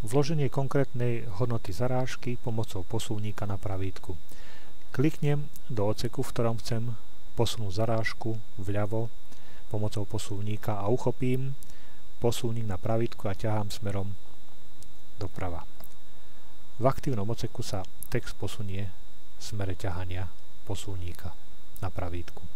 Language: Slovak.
Vloženie konkrétnej hodnoty zarážky pomocou posuvníka na pravítku. Kliknem do oceku, v ktorom chcem posunúť zarážku vľavo pomocou posuvníka a uchopím posuvník na pravítku a ťahám smerom doprava. V aktívnom oceku sa text posunie v smere ťahania posuvníka na pravítku.